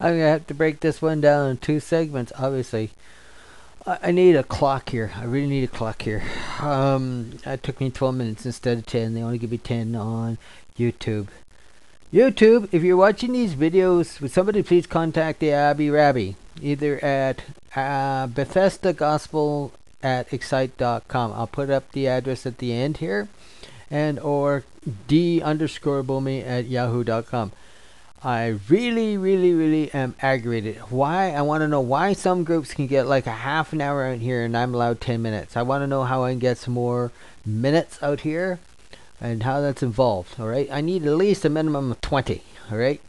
I'm gonna have to break this one down in two segments. Obviously, I, I need a clock here. I really need a clock here. Um, it took me 12 minutes instead of 10. They only give me 10 on YouTube. YouTube, if you're watching these videos, would somebody please contact the Abby Rabbi either at uh, Bethesda Gospel at excite.com. I'll put up the address at the end here, and or d underscore boomy at yahoo.com. I really, really, really am aggravated. Why? I want to know why some groups can get like a half an hour out here and I'm allowed 10 minutes. I want to know how I can get some more minutes out here and how that's involved. All right. I need at least a minimum of 20. All right.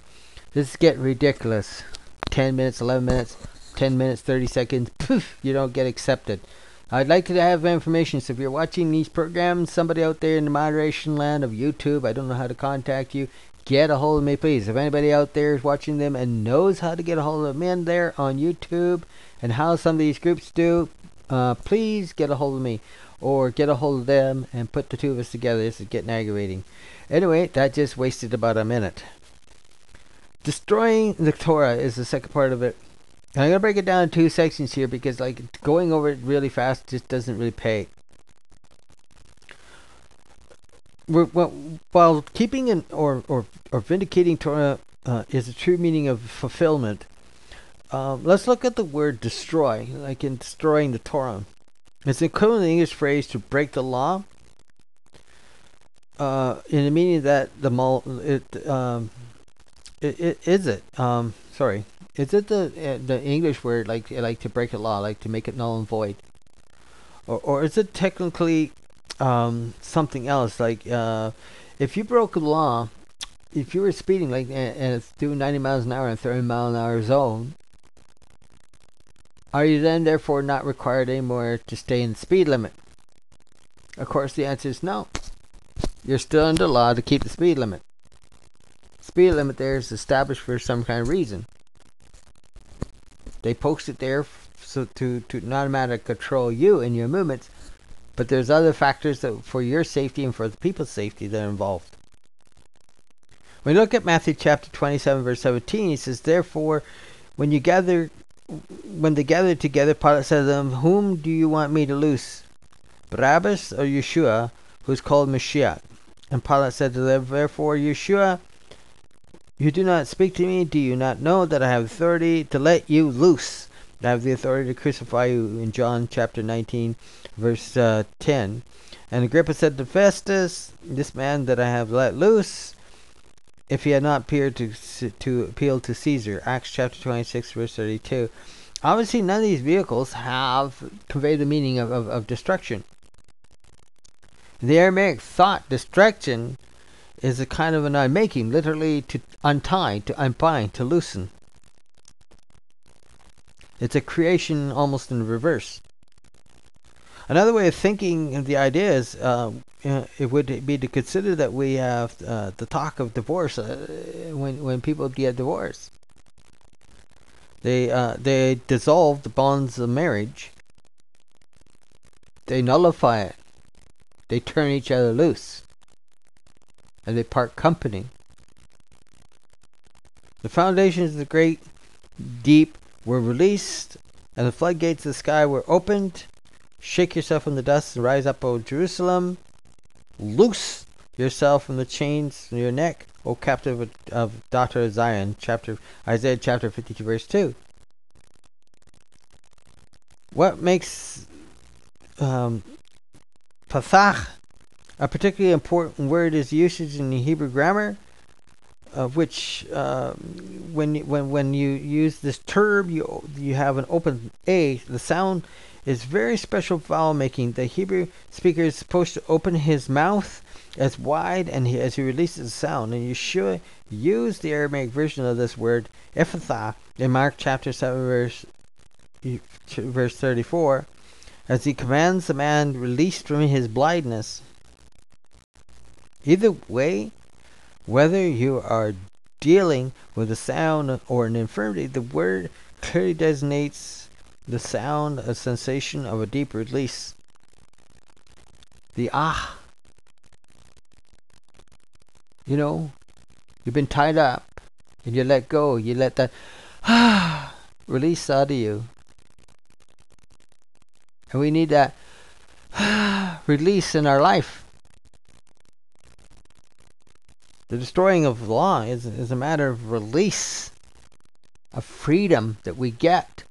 This is getting ridiculous. 10 minutes, 11 minutes, 10 minutes, 30 seconds. Poof, you don't get accepted. I'd like to have information. So if you're watching these programs, somebody out there in the moderation land of YouTube, I don't know how to contact you get a hold of me, please. If anybody out there is watching them and knows how to get a hold of me in there on YouTube and how some of these groups do, uh, please get a hold of me or get a hold of them and put the two of us together. This is getting aggravating. Anyway, that just wasted about a minute. Destroying the Torah is the second part of it. And I'm going to break it down in two sections here because like going over it really fast just doesn't really pay while keeping an or or or vindicating Torah uh, is a true meaning of fulfillment. Um, let's look at the word destroy, like in destroying the Torah. It's equivalent English phrase to break the law. Uh, in the meaning that the mul it um, it, it is it um sorry is it the uh, the English word like like to break a law like to make it null and void, or or is it technically um, something else. Like uh, if you broke the law, if you were speeding like and, it's doing 90 miles an hour in 30 mile an hour zone, are you then therefore not required anymore to stay in the speed limit? Of course, the answer is no. You're still under law to keep the speed limit. Speed limit there is established for some kind of reason. They post it there so to to not matter control you and your movements, but there's other factors that for your safety and for the people's safety that are involved. When you look at Matthew chapter 27, verse 17, he says, Therefore, when you gather, when they gathered together, Pilate said to them, Whom do you want me to loose? Barabbas or Yeshua, who's called Mashiach? And Pilate said to them, Therefore, Yeshua, you do not speak to me. Do you not know that I have authority to let you loose? I have the authority to crucify you in John chapter 19, verse uh, 10. And Agrippa said to Festus, This man that I have let loose, if he had not appeared to, to appeal to Caesar. Acts chapter 26, verse 32. Obviously, none of these vehicles have conveyed the meaning of, of, of destruction. The Aramaic thought destruction is a kind of an unmaking, literally to untie, to unbind, to loosen. It's a creation almost in reverse. Another way of thinking of the idea is uh, it would be to consider that we have uh, the talk of divorce uh, when when people get divorced. They uh, they dissolve the bonds of marriage. They nullify it. They turn each other loose, and they part company. The foundations of the great, deep were released, and the floodgates of the sky were opened. Shake yourself from the dust and rise up, O Jerusalem. Loose yourself from the chains in your neck, O captive of, of daughter of Zion. Chapter Isaiah chapter 52, verse 2. What makes um, Pathach a particularly important word is usage in the Hebrew grammar of which uh, when when when you use this term you you have an open a. The sound is very special vowel making. The hebrew speaker is supposed to open his mouth as wide and he, as he releases the sound. And you should use the aramaic version of this word ephphatha in mark chapter 7 verse verse 34 as he commands the man released from his blindness either way whether you are dealing with a sound or an infirmity, the word clearly designates the sound, a sensation of a deep release. The ah. You know, you've been tied up and you let go. You let that ah release out of you. And we need that ah, release in our life. The destroying of law is, is a matter of release, of freedom that we get.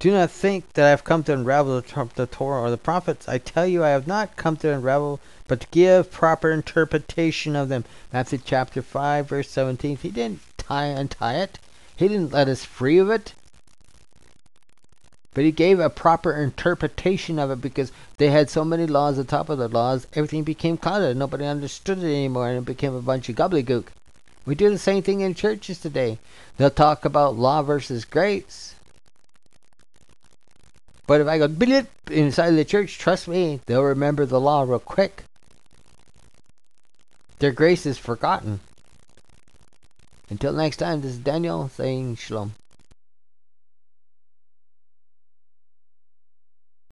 Do not think that I have come to unravel the, the Torah or the prophets. I tell you, I have not come to unravel, but to give proper interpretation of them. Matthew chapter 5, verse 17. He didn't tie untie it. He didn't let us free of it. But he gave a proper interpretation of it because they had so many laws on top of the laws, everything became clouded. Nobody understood it anymore, and it became a bunch of gobbledygook. We do the same thing in churches today. They'll talk about law versus grace. But if I go blip inside the church, trust me, they'll remember the law real quick. Their grace is forgotten. Until next time, this is Daniel saying shalom.